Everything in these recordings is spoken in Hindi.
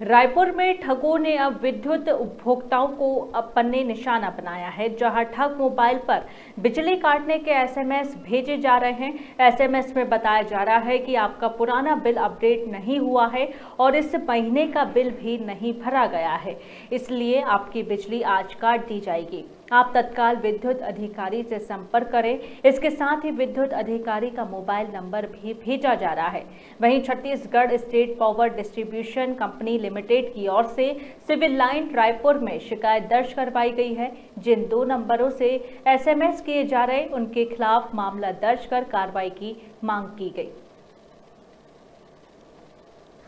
रायपुर में ठगों ने अब विद्युत उपभोक्ताओं को अपने निशाना बनाया है, जहाँ ठग मोबाइल पर बिजली काटने के एसएमएस भेजे जा रहे हैं। एसएमएस में बताया जा रहा है कि आपका पुराना बिल अपडेट नहीं हुआ है और इस महीने का बिल भी नहीं भरा गया है। इसलिए आपकी बिजली आज काट दी जाएगी। आप तत्काल विद्युत अधिकारी से संपर्क करें। इसके साथ ही विद्युत अधिकारी का मोबाइल नंबर भी भेजा जा रहा है। वहीं Chhattisgarh state power distribution company limited की ओर से सिविल लाइन रायपुर में शिकायत दर्ज करवाई गई है। जिन दो नंबरों से एसएमएस किए जा रहे उनके खिलाफ मामला दर्ज कर कार्रवाई की मांग की गई।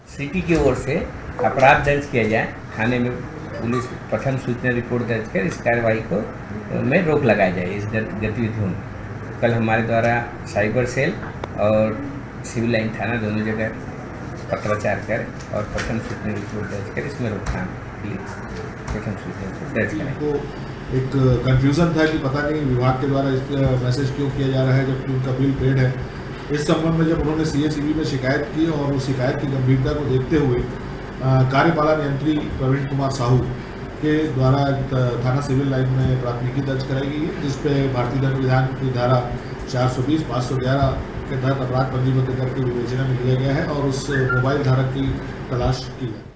सिटी की ओर से अपराध दर्ज किया जाए। थाने में पुलिस प्रथम सूचना रिपोर्ट दर्ज कर इस कार्रवाई को में रोक लगाया जाए इस गतिविधियों में। कल हमारे द्वारा साइबर सेल और सिविल लाइन थाना दोनों जगह पत्राचार कर और प्रथम सूचना रिपोर्ट दर्ज कर, इसमें रोकथाम प्रथम सूचना रिपोर्ट दर्ज करें। तो एक कंफ्यूजन था कि पता नहीं विभाग के द्वारा इस मैसेज क्यों किया जा रहा है, जबकि उनका बिल पेड है। इस संबंध में जब उन्होंने सी में शिकायत की और उस शिकायत की गंभीरता को देखते हुए कार्यपालन यंत्री प्रवीण कुमार साहू के द्वारा थाना सिविल लाइन में प्राथमिकी दर्ज कराई गई है, जिसपे भारतीय दंड विधान की धारा 420 511 के तहत अपराध पंजीबद्ध करके विवेचना में लिया गया है और उस मोबाइल धारक की तलाश की है।